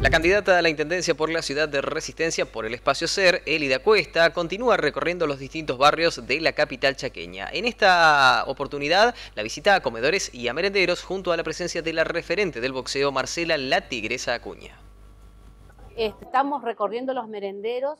La candidata a la Intendencia por la Ciudad de Resistencia por el Espacio SER, Elida Cuesta, continúa recorriendo los distintos barrios de la capital chaqueña. En esta oportunidad, la visita a comedores y a merenderos junto a la presencia de la referente del boxeo, Marcela La Tigresa Acuña. Estamos recorriendo los merenderos,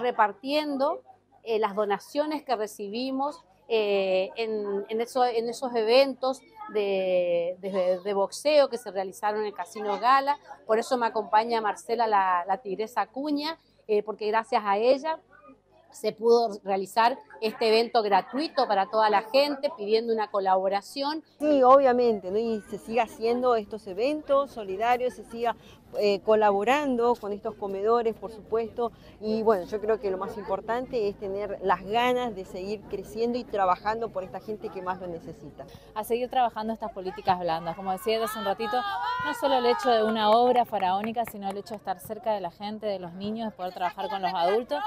repartiendo eh, las donaciones que recibimos eh, en, esos eventos de, boxeo que se realizaron en el Casino Gala. Por eso me acompaña Marcela, la, tigresa Cuña, eh, porque gracias a ella se pudo realizar este evento gratuito para toda la gente, pidiendo una colaboración. Sí, obviamente, ¿no? y se siga haciendo estos eventos solidarios, se siga eh, colaborando con estos comedores, por supuesto, y bueno, yo creo que lo más importante es tener las ganas de seguir creciendo y trabajando por esta gente que más lo necesita. A seguir trabajando estas políticas blandas, como decía hace un ratito, no solo el hecho de una obra faraónica, sino el hecho de estar cerca de la gente, de los niños, de poder trabajar con los adultos.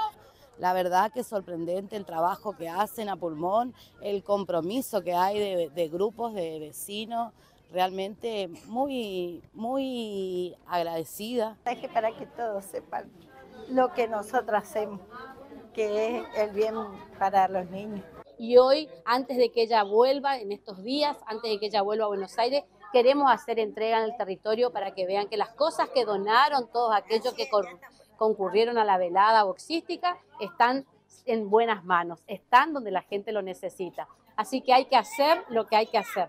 La verdad que es sorprendente el trabajo que hacen a pulmón, el compromiso que hay de, grupos de vecinos, realmente muy, muy agradecida. Es que para que todos sepan lo que nosotros hacemos, que es el bien para los niños. Y hoy, antes de que ella vuelva, en estos días, antes de que ella vuelva a Buenos Aires, queremos hacer entrega en el territorio para que vean que las cosas que donaron todos aquellos que concurrieron a la velada boxística están en buenas manos, están donde la gente lo necesita. Así que hay que hacer lo que hay que hacer.